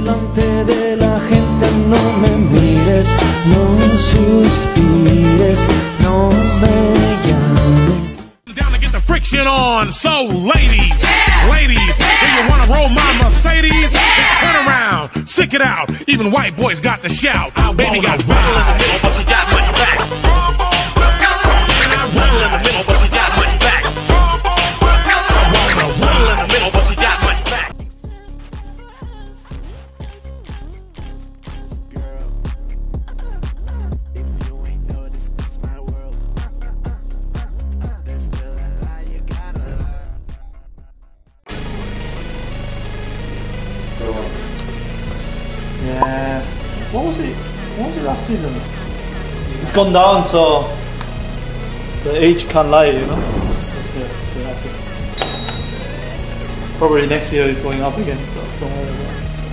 delante de la gente no me mires, no suspires, no me llames. Down to get the friction on. So, ladies, ladies, do you want to roll my Mercedes? Then turn around, stick it out. Even white boys got the shout. Baby got roll in the middle, but you got season? It's gone down, so the age can't lie, you know. Probably next year is going up again, so don't worry about it.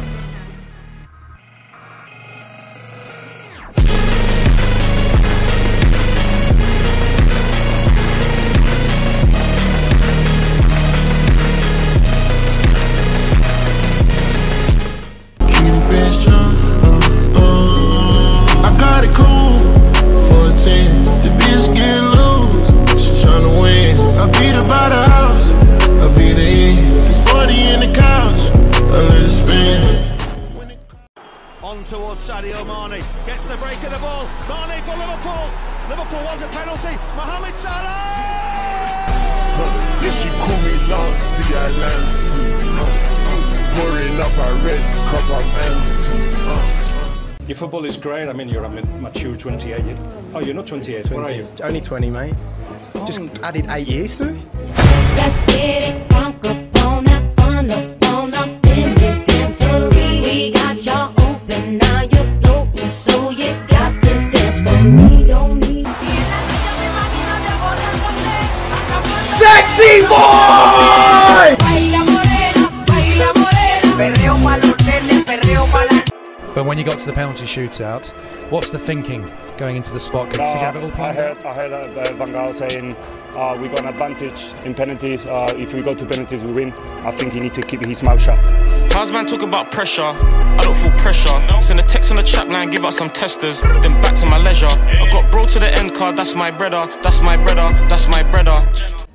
On towards Sadio Mane. Gets the break of the ball. Mane for Liverpool. Liverpool want a penalty. Mohamed Salah! Yeah, she call me Lancy, I Lancy. Pouring up a red cup of Ansi. Your football is great. I mean, you're a mature 28. You- Oh, you're not 28. What are you? Only 20, mate. Just oh. added eight years to it. Sexy boy! But when you got to the penalty shootout, what's the thinking going into the spot? Did you have it all I heard, I heard uh, Van Gaal saying uh, we got an advantage in penalties. Uh, if we go to penalties, we win. I think he need to keep his mouth shut. How's man talk about pressure? I don't feel pressure. Send a text on the chat line, give out some testers. Then back to my leisure. I got bro to the end card, that's my brother. That's my brother. That's my brother.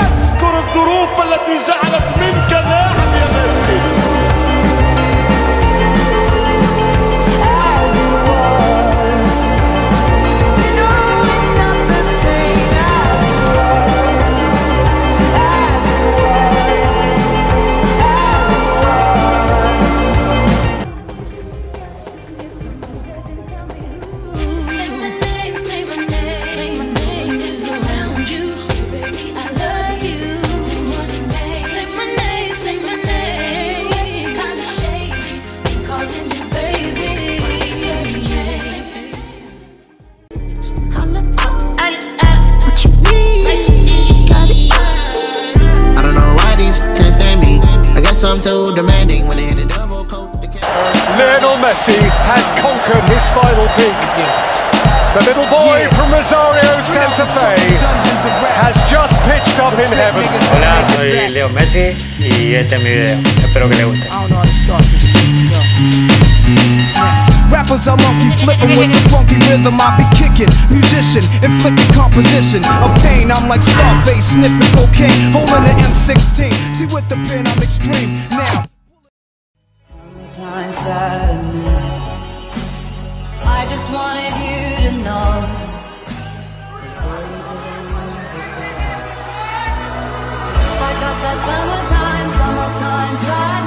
أذكر الظروف التي جعلت I'm too demanding when they hit a double coat. Lionel Messi has conquered his final peak. The little boy from Rosario Santa Fe has just pitched up in heaven. Hola, soy Leo Messi y este es mi video. Espero que les guste. Rappers I monkey flipping with the funky rhythm I be kicking. Musician, inflicting composition of pain. I'm like Scarface, sniffing cocaine, holding the M16. See with the pen, I'm extreme. Now. I just wanted you to know. I got that summertime, summertime sadness.